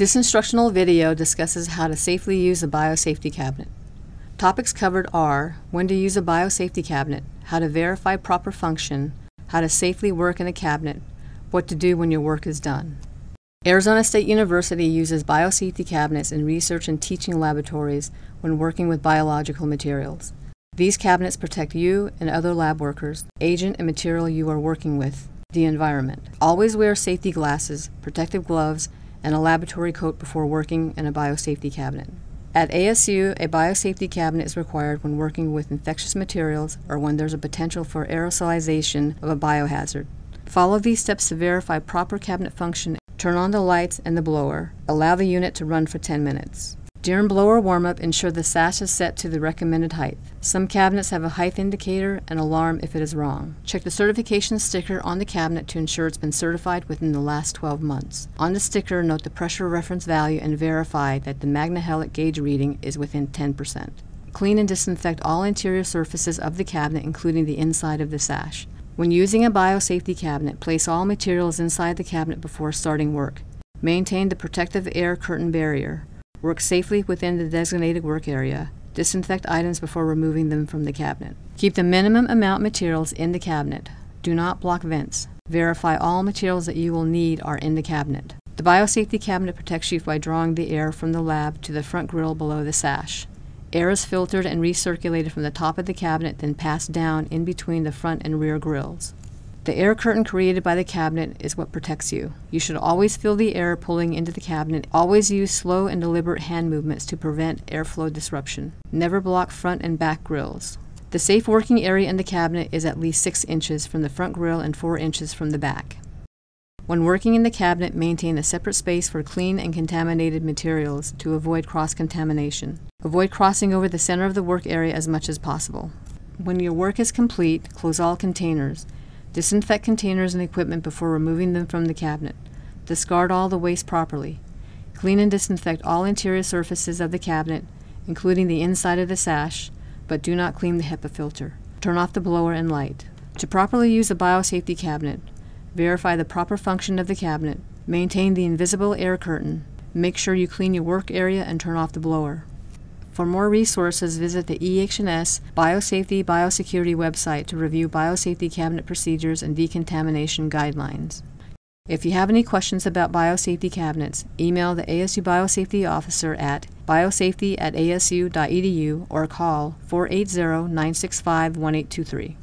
This instructional video discusses how to safely use a biosafety cabinet. Topics covered are when to use a biosafety cabinet, how to verify proper function, how to safely work in a cabinet, what to do when your work is done. Arizona State University uses biosafety cabinets in research and teaching laboratories when working with biological materials. These cabinets protect you and other lab workers, agent and material you are working with, the environment. Always wear safety glasses, protective gloves, and a laboratory coat before working in a biosafety cabinet. At ASU, a biosafety cabinet is required when working with infectious materials or when there's a potential for aerosolization of a biohazard. Follow these steps to verify proper cabinet function. Turn on the lights and the blower. Allow the unit to run for 10 minutes. During blower warm-up, ensure the sash is set to the recommended height. Some cabinets have a height indicator and alarm if it is wrong. Check the certification sticker on the cabinet to ensure it's been certified within the last 12 months. On the sticker, note the pressure reference value and verify that the Magnehelic gauge reading is within 10%. Clean and disinfect all interior surfaces of the cabinet, including the inside of the sash. When using a biosafety cabinet, place all materials inside the cabinet before starting work. Maintain the protective air curtain barrier. Work safely within the designated work area. Disinfect items before removing them from the cabinet. Keep the minimum amount materials in the cabinet. Do not block vents. Verify all materials that you will need are in the cabinet. The biosafety cabinet protects you by drawing the air from the lab to the front grill below the sash. Air is filtered and recirculated from the top of the cabinet, then passed down in between the front and rear grills. The air curtain created by the cabinet is what protects you. You should always feel the air pulling into the cabinet. Always use slow and deliberate hand movements to prevent airflow disruption. Never block front and back grills. The safe working area in the cabinet is at least 6 inches from the front grill and 4 inches from the back. When working in the cabinet, maintain a separate space for clean and contaminated materials to avoid cross-contamination. Avoid crossing over the center of the work area as much as possible. When your work is complete, close all containers. Disinfect containers and equipment before removing them from the cabinet. Discard all the waste properly. Clean and disinfect all interior surfaces of the cabinet, including the inside of the sash, but do not clean the HEPA filter. Turn off the blower and light. To properly use a biosafety cabinet, verify the proper function of the cabinet, maintain the invisible air curtain, make sure you clean your work area and turn off the blower. For more resources, visit the EH&S Biosafety Biosecurity website to review biosafety cabinet procedures and decontamination guidelines. If you have any questions about biosafety cabinets, email the ASU Biosafety Officer at biosafety at asu.edu or call 480 965 1823.